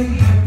thinking